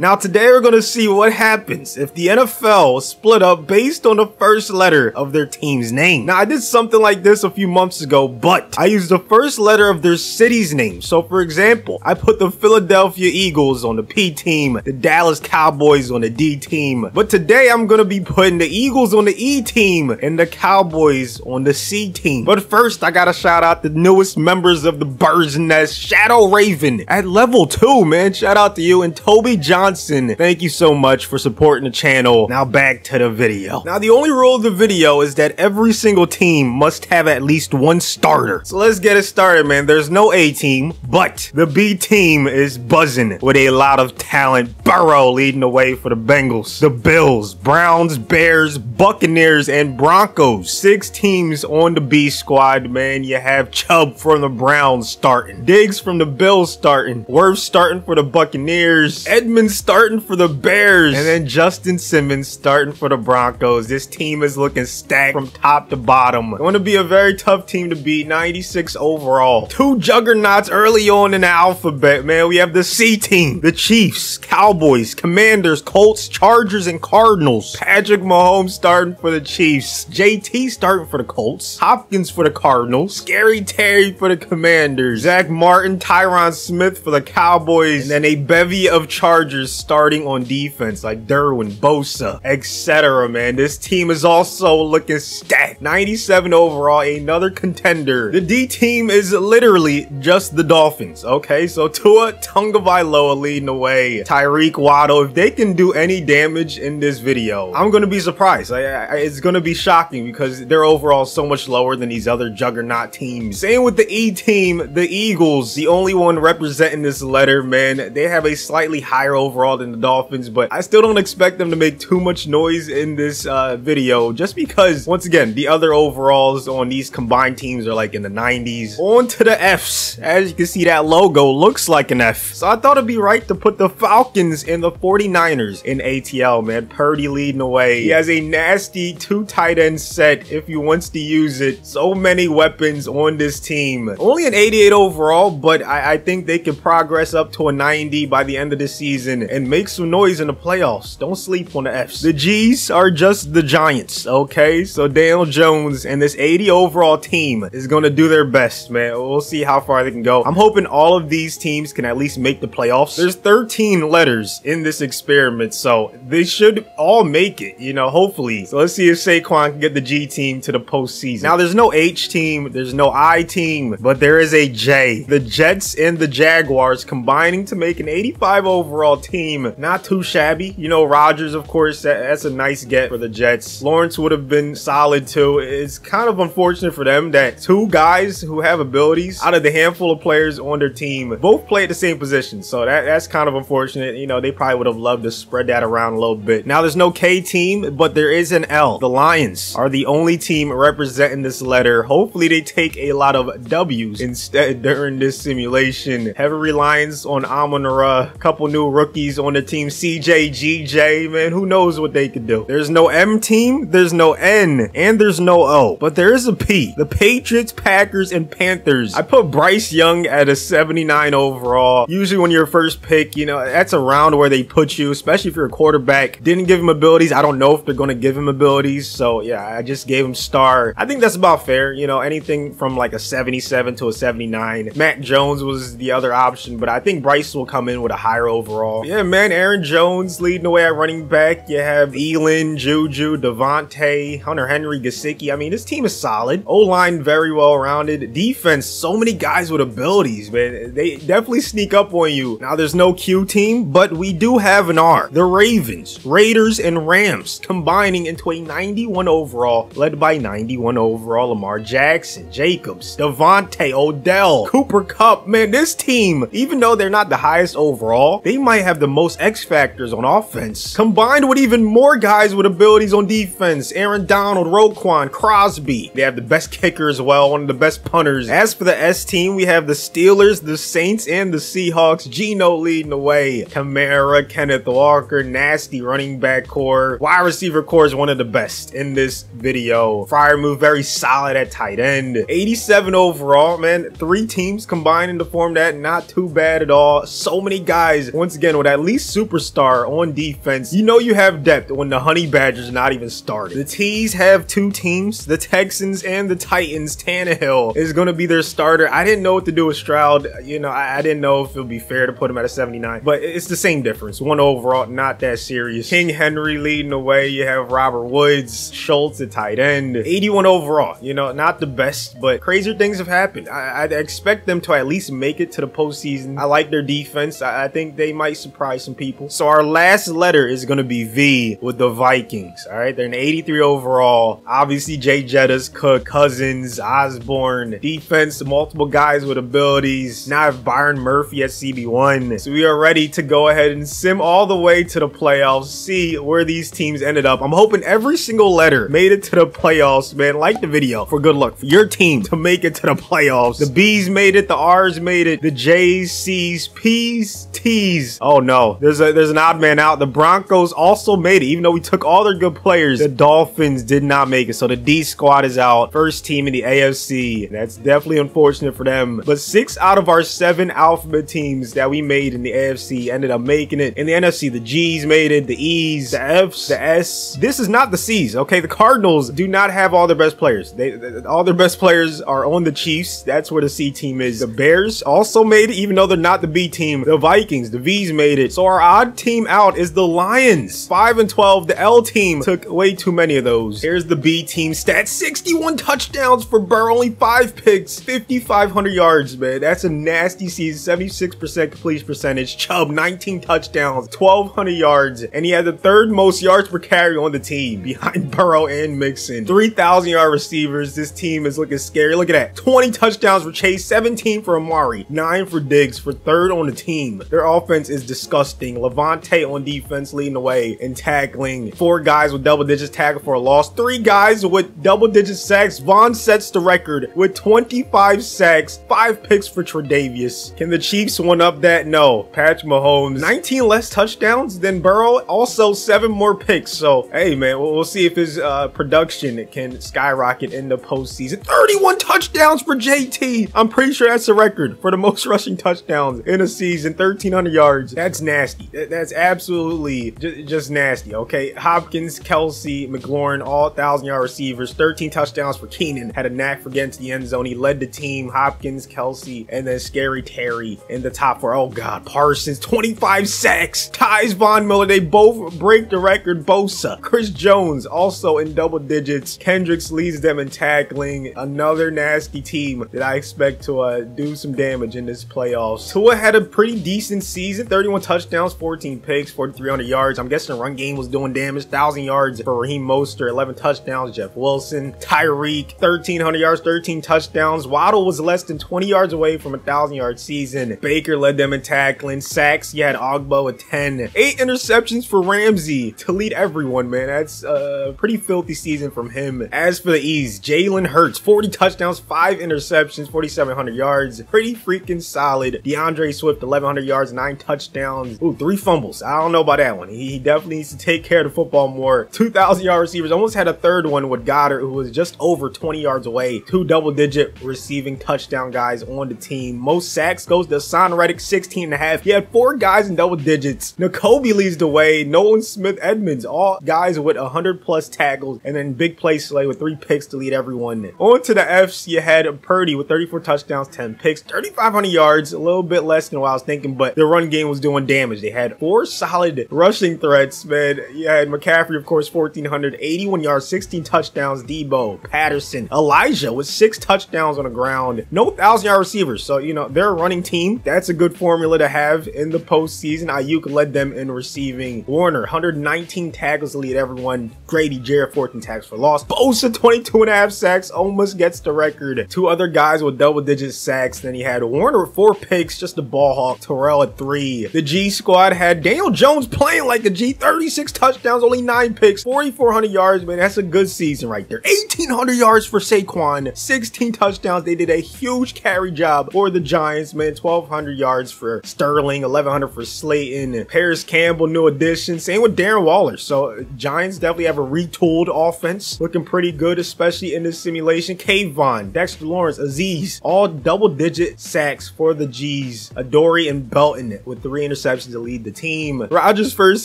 Now today we're gonna see what happens if the NFL split up based on the first letter of their team's name. Now I did something like this a few months ago, but I used the first letter of their city's name. So for example, I put the Philadelphia Eagles on the P team, the Dallas Cowboys on the D team. But today I'm gonna be putting the Eagles on the E team and the Cowboys on the C team. But first I gotta shout out the newest members of the Bird's Nest, Shadow Raven at level 2, man. Shout out to you and Toby John Johnson. Thank you so much for supporting the channel. Now back to the video. Now the only rule of the video is that every single team must have at least one starter. So let's get it started, man. There's no A team, but the B team is buzzing with a lot of talent. Burrow leading the way for the Bengals, the Bills, Browns, Bears, Buccaneers, and Broncos. Six teams on the B squad, man. You have Chubb from the Browns starting, Diggs from the Bills starting, Wirfs starting for the Buccaneers, Edmunds starting for the Bears. And then Justin Simmons starting for the Broncos. This team is looking stacked from top to bottom. Going to be a very tough team to beat. 96 overall. Two juggernauts early on in the alphabet, man. We have the C team, the Chiefs, Cowboys, Commanders, Colts, Chargers, and Cardinals. Patrick Mahomes starting for the Chiefs. JT starting for the Colts. Hopkins for the Cardinals. Scary Terry for the Commanders. Zach Martin, Tyron Smith for the Cowboys. And then a bevy of Chargers starting on defense like Derwin, Bosa, etc. Man, this team is also looking stacked. 97 overall, another contender. The D team is literally just the Dolphins. Okay, so Tua Tagovailoa leading the way. Tyreek Waddle, if they can do any damage in this video, I'm gonna be surprised. I, I, it's gonna be shocking because they're overall so much lower than these other juggernaut teams. Same with the E team, the Eagles, the only one representing this letter, man. They have a slightly higher overall than the Dolphins, but I still don't expect them to make too much noise in this uh, video just because, once again, the other overalls on these combined teams are like in the 90s. On to the Fs. As you can see, that logo looks like an F. So I thought it'd be right to put the Falcons and the 49ers in ATL, man. Purdy leading the way. He has a nasty two tight end set if he wants to use it. So many weapons on this team. Only an 88 overall, but I, I think they can progress up to a 90 by the end of the season and make some noise in the playoffs. Don't sleep on the Fs. The G's are just the Giants, okay? So Daniel Jones and this 80 overall team is going to do their best, man. We'll see how far they can go. I'm hoping all of these teams can at least make the playoffs. There's 13 letters in this experiment, so they should all make it, you know, hopefully. So let's see if Saquon can get the G team to the postseason. Now, there's no H team, there's no I team, but there is a J. The Jets and the Jaguars combining to make an 85 overall team. Not too shabby. You know, Rodgers, of course, that, that's a nice get for the Jets. Lawrence would have been solid too. It's kind of unfortunate for them that two guys who have abilities out of the handful of players on their team both play at the same position. So that, that's kind of unfortunate. You know, they probably would have loved to spread that around a little bit. Now, there's no K team, but there is an L. The Lions are the only team representing this letter. Hopefully, they take a lot of W's instead during this simulation. Heavy reliance on Amon Ra, couple new rookies on the team, CJ, GJ, man, who knows what they could do. There's no M team, there's no N, and there's no O, but there is a P. The Patriots, Packers, and Panthers. I put Bryce Young at a 79 overall. Usually when you're first pick, you know, that's around where they put you, especially if you're a quarterback. Didn't give him abilities. I don't know if they're going to give him abilities. So yeah, I just gave him star. I think that's about fair. You know, anything from like a 77 to a 79. Mac Jones was the other option, but I think Bryce will come in with a higher overall. Yeah, man, Aaron Jones leading the way at running back. You have Elin, Juju, Devontae, Hunter Henry, Gesicki. I mean, this team is solid. O-line very well rounded. Defense, so many guys with abilities, man. They definitely sneak up on you. Now, there's no Q team, but we do have an R. The Ravens, Raiders, and Rams combining into a 91 overall, led by 91 overall Lamar Jackson, Jacobs, Davante, Odell, Cooper Kupp. Man, this team, even though they're not the highest overall, they might have the most X factors on offense, combined with even more guys with abilities on defense. Aaron Donald, Roquan, Crosby. They have the best kicker as well, one of the best punters. As for the S team, we have the Steelers, the Saints, and the Seahawks. Geno leading the way. Kamara, Kenneth Walker, nasty running back core. Wide receiver core is one of the best in this video. Freiermuth very solid at tight end. 87 overall, man. Three teams combining to form that. Not too bad at all. So many guys, once again, with at least superstar on defense. You know you have depth when the Honey Badgers not even started. The T's have two teams, the Texans and the Titans. Tannehill is going to be their starter. I didn't know what to do with Stroud. You know, I, I didn't know if it would be fair to put him at a 79, but it's the same difference. One overall, not that serious. King Henry leading the way. You have Robert Woods, Schultz at tight end. 81 overall. You know, not the best, but crazier things have happened. I, I expect them to at least make it to the postseason. I like their defense. I, I think they might surprise some people. So our last letter is going to be V with the Vikings. All right, they're an 83 overall. Obviously, Jay Jettas, Cook, Cousins, Osborn, defense, multiple guys with abilities. Now I have Byron Murphy at CB1. So we are ready to go ahead and sim all the way to the playoffs, see where these teams ended up. I'm hoping every single letter made it to the playoffs, man. Like the video for good luck for your team to make it to the playoffs. The B's made it, the R's made it, the J's, C's, P's, T's. Oh Oh, no, there's a there's an odd man out. The Broncos also made it, even though we took all their good players. The Dolphins did not make it, so the D squad is out. First team in the AFC. That's definitely unfortunate for them. But six out of our seven alphabet teams that we made in the AFC ended up making it. In the NFC, the G's made it, the E's, the F's, the S. This is not the C's, okay? The Cardinals do not have all their best players. They, they all their best players are on the Chiefs. That's where the C team is. The Bears also made it, even though they're not the B team. The Vikings, the V's made So our odd team out is the Lions. 5 and 12. The L team took way too many of those. Here's the B team stats. 61 touchdowns for Burrow. Only 5 picks. 5,500 yards, man. That's a nasty season. 76% completion percentage. Chubb, 19 touchdowns. 1,200 yards. And he had the third most yards per carry on the team behind Burrow and Mixon. 3,000 yard receivers. This team is looking scary. Look at that. 20 touchdowns for Chase. 17 for Amari. 9 for Diggs for third on the team. Their offense is disgusting. Lavonte on defense leading the way in tackling. Four guys with double digits tackle for a loss. Three guys with double digit sacks. Von sets the record with 25 sacks. Five picks for Tredavious. Can the Chiefs one up that? No. Patch Mahomes. 19 less touchdowns than Burrow. Also seven more picks. So, hey man, we'll, see if his uh, production can skyrocket in the postseason. 31 touchdowns for JT. I'm pretty sure that's a record for the most rushing touchdowns in a season. 1,300 yards. Nasty. That's absolutely just nasty, okay? Hopkins, Kelsey, McLaurin, all 1,000 yard receivers. 13 touchdowns for Keenan. Had a knack for getting to the end zone. He led the team. Hopkins, Kelsey, and then Scary Terry in the top four. Oh, God. Parsons, 25 sacks. Ties Von Miller. They both break the record. Bosa. Chris Jones, also in double digits. Kendricks leads them in tackling. Another nasty team that I expect to uh, do some damage in this playoffs. Tua had a pretty decent season. 31 touchdowns, 14 picks, 4,300 yards. I'm guessing the run game was doing damage. 1,000 yards for Raheem Mostert, 11 touchdowns. Jeff Wilson, Tyreek, 1,300 yards, 13 touchdowns. Waddle was less than 20 yards away from a 1,000 yard season. Baker led them in tackling. Sacks, you had Ogbah with 10. Eight interceptions for Ramsey to lead everyone, man. That's a pretty filthy season from him. As for the E's, Jalen Hurts, 40 touchdowns, 5 interceptions, 4,700 yards. Pretty freaking solid. DeAndre Swift, 1,100 yards, 9 touchdowns. Ooh, 3 fumbles. I don't know about that one. He definitely needs to take care of the football more. 2,000 yard receivers. Almost had a third one with Goedert, who was just over 20 yards away. Two double digit receiving touchdown guys on the team. Most sacks goes to Son Reddick, 16 and a half. He had four guys in double digits. Nakobe leads the way. Nolan Smith Edmunds, all guys with 100 plus tackles. And then big play Slay with three picks to lead everyone. On to the F's, you had Purdy with 34 touchdowns, 10 picks, 3,500 yards, a little bit less than what I was thinking, but the run game was doing damage. They had four solid rushing threats, man. You had McCaffrey, of course, 1,481 yards, 16 touchdowns. Deebo, Patterson, Elijah with six touchdowns on the ground. No 1,000 yard receivers. So, you know, they're a running team. That's a good formula to have in the postseason. Aiyuk led them in receiving. Warner, 119 tackles to lead everyone. Grady, Jarrett, 14 tackles for loss. Bosa, 22 and a half sacks, almost gets the record. Two other guys with double digit sacks. Then he had Warner with four picks, just a ball hawk. Terrell at three. The G squad had Daniel Jones playing like a G, 36 touchdowns, only nine picks, 4,400 yards, man. That's a good season right there. 1,800 yards for Saquon, 16 touchdowns. They did a huge carry job for the Giants, man. 1,200 yards for Sterling, 1,100 for Slayton. Parris Campbell, new addition. Same with Darren Waller. So Giants definitely have a retooled offense, looking pretty good, especially in this simulation. Kayvon, Dexter Lawrence, Azeez, all double digit sacks for the G's. Adoree and Belton with three interceptions to lead the team. Rodgers' first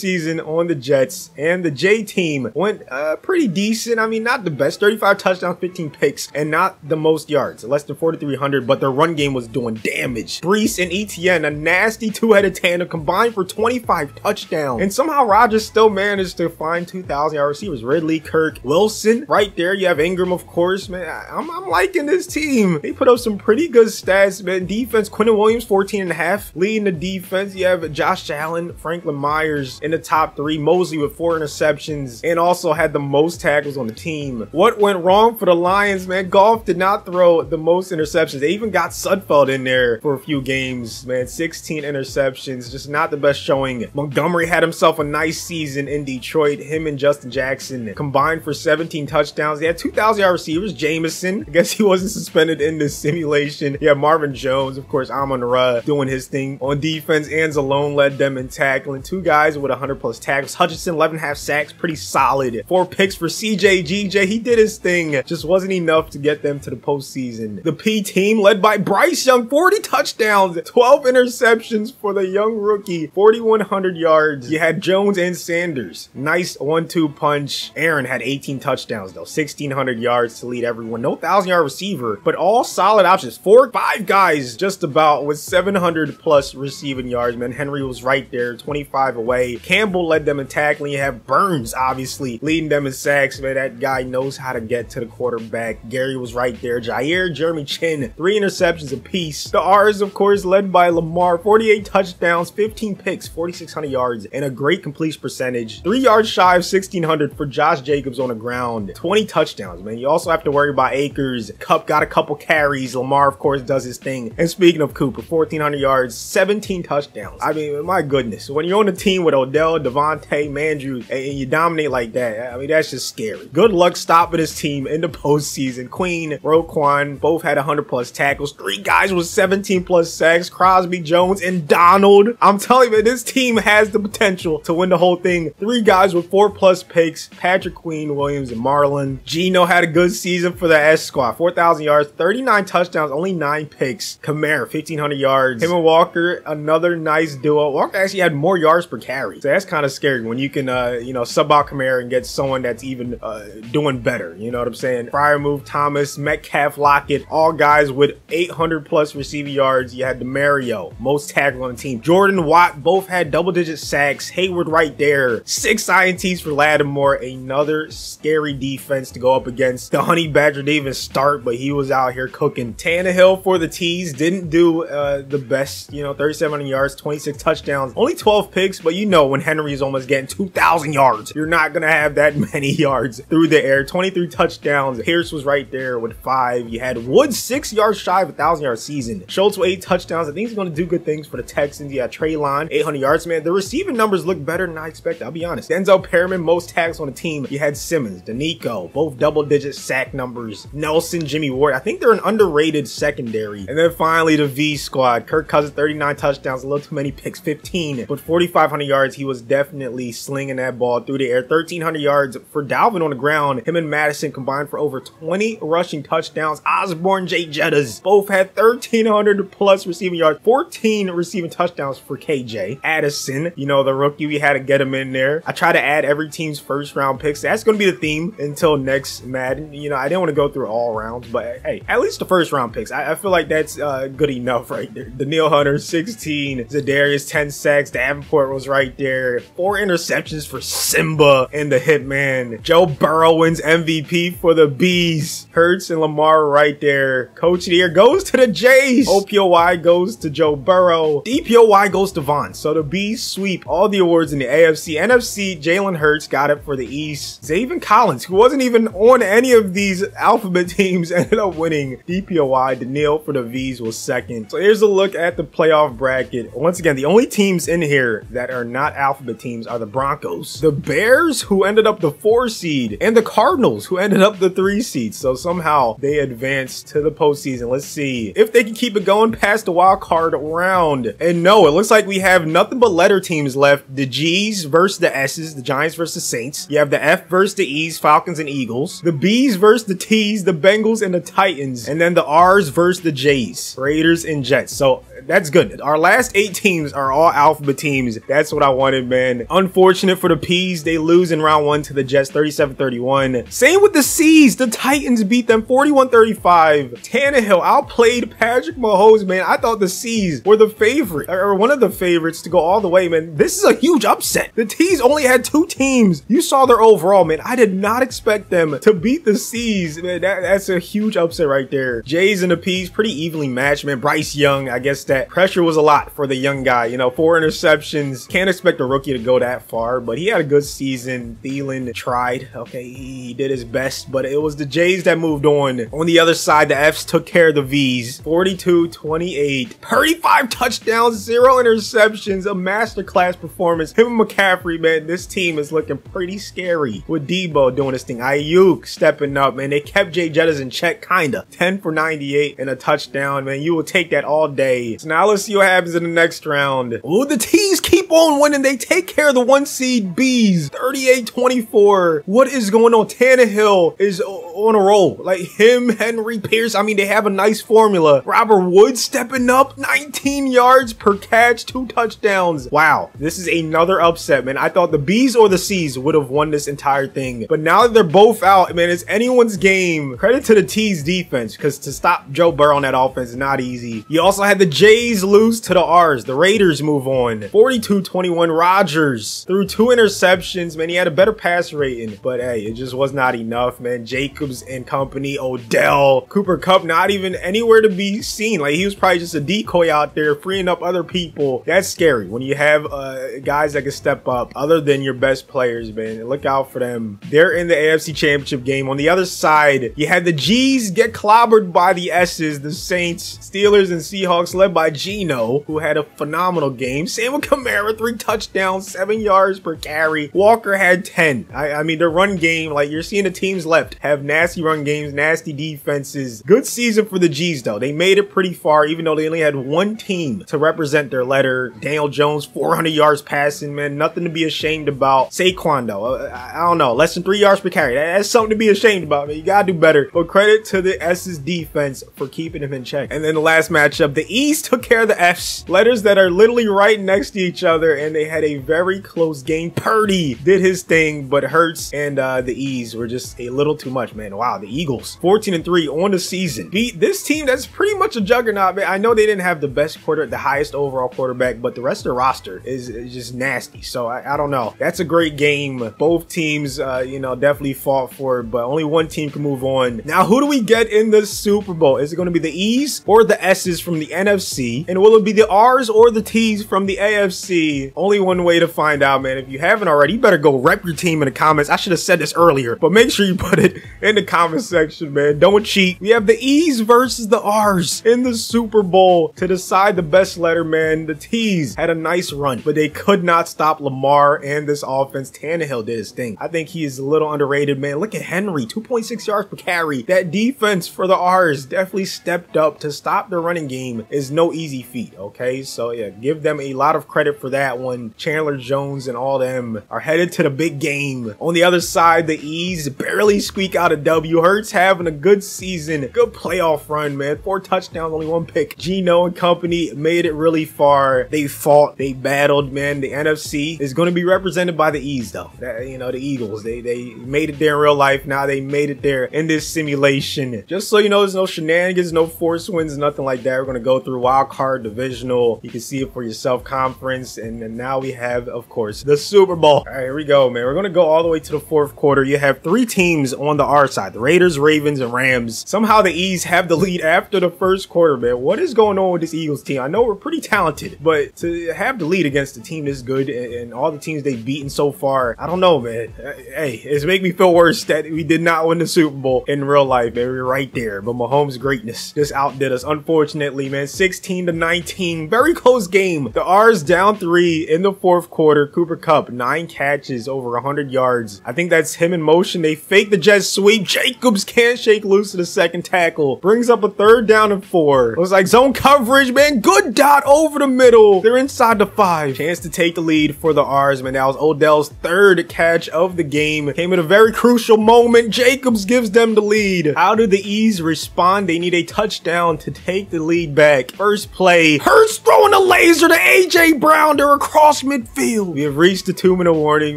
season on the Jets and the J team went uh, pretty decent. I mean, not the best. 35 touchdowns, 15 picks, and not the most yards. Less than 4,300, but their run game was doing damage. Breece and Etienne, a nasty two-headed tandem, combined for 25 touchdowns. And somehow Rodgers still managed to find 2,000 yard receivers. Ridley, Kirk, Wilson. Right there, you have Engram, of course, man. I'm, I'm liking this team. They put up some pretty good stats, man. Defense, Quinnen Williams, 14 and a half. Leading the defense, you have Josh Allen, Franklin Myers in the top three. Mosley with four interceptions and also had the most tackles on the team. What went wrong for the Lions, man? Goff did not throw the most interceptions. They even got Sudfeld in there for a few games, man. 16 interceptions, just not the best showing. Montgomery had himself a nice season in Detroit. Him and Justin Jackson combined for 17 touchdowns. They had 2,000 yard receivers. Jameson, I guess he wasn't suspended in this simulation. Yeah, Marvin Jones, of course, Amon Ra doing his thing on defense. Anzalone led them in tackling. Two guys with 100 plus tackles. Hutchinson, 11 half sacks, pretty solid. Four picks for CJ GJ. He did his thing. Just wasn't enough to get them to the postseason. The P team led by Bryce Young, 40 touchdowns, 12 interceptions for the young rookie, 4,100 yards. You had Jones and Sanders. Nice one-two punch. Aaron had 18 touchdowns though, 1,600 yards to lead everyone. No 1,000 yard receiver, but all solid options. Four, five guys just about with 700 plus receiving yards, man. Henry was right there, 25 away. Campbell led them in tackling. You have Burns, obviously, leading them in sacks, man. That guy knows how to get to the quarterback. Gary was right there. Jaire, Jeremy Chinn, three interceptions apiece. The R's, of course, led by Lamar, 48 touchdowns, 15 picks, 4,600 yards, and a great completion percentage. Three yards shy of 1,600 for Josh Jacobs on the ground. 20 touchdowns, man. You also have to worry about Akers. Kupp got a couple carries. Lamar, of course, does his thing. And speaking of Cooper, 1,400 yards, 17 touchdowns. I mean, my goodness. When you're on a team with Odell, Davante, Mandrew, and you dominate like that, I mean, that's just scary. Good luck stopping this team in the postseason. Queen, Roquan, both had 100 plus tackles. Three guys with 17 plus sacks. Crosby, Jones, and Donald. I'm telling you, this team has the potential to win the whole thing. Three guys with four plus picks. Patrick Queen, Williams, and Marlon. Geno had a good season for the S squad. 4,000 yards, 39 touchdowns, only nine picks. Kamara, 1,500 yards. Him and Walker, another nice duo. Walker actually had more yards per carry. So that's kind of scary when you can, uh, you know, sub out Kamara and get someone that's even uh, doing better. You know what I'm saying? Freiermuth, Thomas, Metcalf, Lockett, all guys with 800 plus receiving yards. You had Demario, most tackle on the team. Jordan Watt both had double digit sacks. Hayward right there. Six INTs for Lattimore. Another scary defense to go up against. The Honey Badger didn't even start, but he was out here cooking. Tannehill for the T's didn't do uh, the best, you know, 3700 yards, 26 touchdowns, only 12 picks, but you know when Henry is almost getting 2,000 yards, you're not going to have that many yards through the air. 23 touchdowns. Pierce was right there with five. You had Woods six yards shy of a 1,000 yard season. Schultz with eight touchdowns. I think he's going to do good things for the Texans. You had Treylon, 800 yards, man. The receiving numbers look better than I expected. I'll be honest. Denzel Perryman, most tags on the team. You had Simmons, Denico, both double digit sack numbers. Nelson, Jimmy Ward. I think they're an underrated secondary. And then finally the V squad. Kirk Cousins, 39 touchdowns, a little too many picks, 15. But 4,500 yards, he was definitely slinging that ball through the air. 1,300 yards for Dalvin on the ground. Him and Madison combined for over 20 rushing touchdowns. Osborn, Jay Jettas both had 1,300 plus receiving yards, 14 receiving touchdowns for KJ. Addison, you know, the rookie, we had to get him in there. I try to add every team's first round picks. That's going to be the theme until next Madden. You know, I didn't want to go through all rounds, but hey, at least the first round picks. I, I feel like that's uh, good enough right there. Danielle Hunter, 16. Za'Darius, 10 sacks. Davenport was right there. Four interceptions for Simba and the Hitman. Joe Burrow wins MVP for the Bees. Hurts and Lamar right there. Coach of the year goes to the Jays. OPOY goes to Joe Burrow. DPOY goes to Von. So the Bees sweep all the awards in the AFC. NFC, Jalen Hurts got it for the East. Zaven Collins, who wasn't even on any of these alphabet teams, ended up winning DPOY. Danielle for the V's was second. So here's a look at the playoff bracket. Once again, the only teams in here that are not alphabet teams are the Broncos, the Bears, who ended up the four seed, and the Cardinals, who ended up the three seed. So somehow they advanced to the postseason. Let's see if they can keep it going past the wild card round. And no, it looks like we have nothing but letter teams left. The G's versus the S's, the Giants versus the Saints. You have the F versus the E's, Falcons and Eagles. The B's versus the T's, the Bengals and the Titans. And then the R's versus the J's, Raiders and Jets. So that's good. Our last eight teams are all alphabet teams. That's what I wanted, man. Unfortunate for the P's. They lose in round one to the Jets 37-31. Same with the C's. The Titans beat them 41-35. Tannehill outplayed Patrick Mahomes, man. I thought the C's were the favorite or one of the favorites to go all the way, man. This is a huge upset. The T's only had two teams. You saw their overall, man. I did not expect them to beat the C's, man. That, that's a huge upset right there. J's and the P's pretty evenly matched, man. Bryce Young, I guess that pressure was a lot for the young guy. You know, four interceptions. Can't expect a rookie to go that far, but he had a good season. Thielen tried. Okay, he did his best, but it was the Jays that moved on. On the other side, the F's took care of the V's. 42-28. 35 touchdowns, zero interceptions, a masterclass performance. Him and McCaffrey, man, this team is looking pretty scary with Deebo doing this thing. Aiyuk stepping up, man. They kept Jay Jettas in check, kinda. 10 for 98 and a touchdown, man. You will take that all day. So now let's see what happens in the next round. Oh, the T's keep on winning. They take care of the one seed B's. 38-24. What is going on? Tannehill is on a roll. Like him, Henry Pierce. I mean, they have a nice formula. Robert Woods stepping up 19 yards per catch, two touchdowns. Wow. This is another upset, man. I thought the B's or the C's would have won this entire thing. But now that they're both out, man, it's anyone's game. Credit to the T's defense because to stop Joe Burrow on that offense is not easy. You also had the J's lose to the R's. The Raiders move on. 42-21 Rodgers threw two interceptions, man. He had a better pass rating, but hey, it just was not enough, man. Jacobs and company, Odell, Cooper Kupp, not even anywhere to be seen. Like he was probably just a decoy out there freeing up other people. That's scary when you have uh, guys that can step up other than your best players, man. Look out for them. They're in the AFC Championship game. On the other side, you had the G's get clobbered by the S's, the Saints, Steelers, and Seahawks led by Geno, who had a phenomenal game. With Kamara, three touchdowns, seven yards per carry. Walker had 10. I, I mean, the run game, like you're seeing the teams left have nasty run games, nasty defenses. Good season for the G's though. They made it pretty far, even though they only had one team to represent their letter. Daniel Jones, 400 yards passing, man. Nothing to be ashamed about. Saquon though, uh, I don't know, less than three yards per carry. That's something to be ashamed about, man. You gotta do better. But credit to the S's defense for keeping him in check. And then the last matchup, the E's took care of the F's. Letters that are literally right next to each other, and they had a very close game. Purdy did his thing, but Hurts and uh, the E's were just a little too much, man. Wow, the Eagles, 14 and 3 on the season. Beat this team that's pretty much a juggernaut, man. I know they didn't have the best quarter, the highest overall quarterback, but the rest of the roster is, is just nasty. So I, I, don't know. That's a great game. Both teams, uh, you know, definitely fought for it, but only one team can move on. Now, who do we get in the Super Bowl? Is it going to be the E's or the S's from the NFC? And will it be the R's or the T's from the AFC? Only one way to find out, man. If you haven't already, you better go rep your team in the comments. I should have said this earlier, but make sure you put it in the comment section, man. Don't cheat. We have the E's versus the R's in the Super Bowl to decide the best letter, man. The T's had a nice run, but they could not stop Lamar and this offense. Tannehill did his thing. I think he is a little underrated, man. Look at Henry, 2.6 yards per carry. That defense for the R's definitely stepped up to stop the running game is no easy feat, okay? So yeah, give them a lot of credit for that one. Chandler Jones and all them are headed to the big game. On the other side, the E's barely squeak out a W. Hurts having a good season, good playoff run, man. Four touchdowns, only one pick. Geno and company made it really far. They fought, they battled, man. The NFC is going to be represented by the E's, though. That, you know, the Eagles. They they made it there in real life. Now they made it there in this simulation. Just so you know, there's no shenanigans, no force wins, nothing like that. We're going to go through wild card, divisional. You can see it for yourself, conference, and, and now we have, of course, the Super Bowl. All right, here we go, man. We're going to go all the way to the fourth quarter. You have three teams on the R side: the Raiders, Ravens, and Rams. Somehow the E's have the lead after the first quarter, man. What is going on with this Eagles team? I know we're pretty talented, but to have the lead against a team this good and, and all the teams they've beaten so far, I don't know, man. Uh, hey, it's making me feel worse that we did not win the Super Bowl in real life, man. We are right there, but Mahomes' greatness just outdid us, unfortunately, man. 16 to 19, very close game. The R's down three in the fourth quarter. Cooper Kupp, nine catches, over 100 yards. I think that's him in motion. They fake the jet sweep. Jacobs can't shake loose to the second tackle. Brings up a third down and four. Looks like zone coverage, man. Good dot over the middle. They're inside the five. Chance to take the lead for the R's, man. That was Odell's third catch of the game. Came at a very crucial moment. Jacobs gives them the lead. How do the E's respond? They need a touchdown to take the lead back. First play. Hurts throwing a laser to AJ Brown. They're across midfield. We have reached the two minute warning,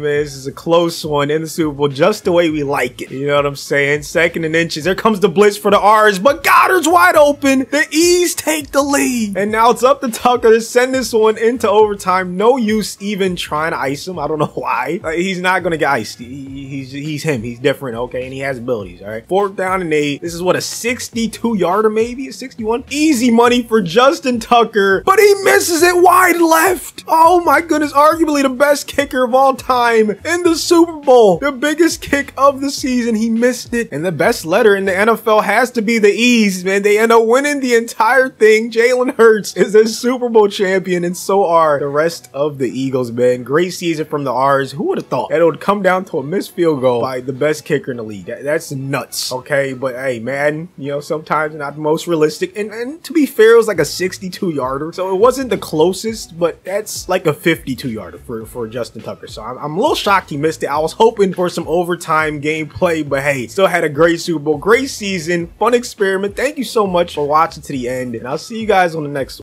man. This is a close one in the Super Bowl, just the way we like it. You know what I'm saying? Second and inches. There comes the blitz for the R's, but Goedert's wide open. The E's take the lead. And now it's up to Tucker to send this one into overtime. No use even trying to ice him. I don't know why. Like, he's not going to get iced. He, he's, he's him. He's different, okay? And he has abilities, all right? Fourth down and eight. This is what, a 62 yarder maybe? A 61? Easy money for Justin Tucker, but he misses it wide left. Oh my goodness. Arguably the best kicker of all time in the Super Bowl. The biggest kick of the season. He missed And the best letter in the NFL has to be the E's, man. They end up winning the entire thing. Jalen Hurts is a Super Bowl champion, and so are the rest of the Eagles, man. Great season from the R's. Who would have thought that it would come down to a missed field goal by the best kicker in the league? That, that's nuts. Okay, but hey, man, you know, sometimes not the most realistic. And, and to be fair, it was like a 62 yarder. So it wasn't the closest, but that's like a 52 yarder for, for Justin Tucker. So I'm, I'm a little shocked he missed it. I was hoping for some overtime gameplay, but hey, still had a great Super Bowl, great season, fun experiment. Thank you so much for watching to the end, and I'll see you guys on the next one.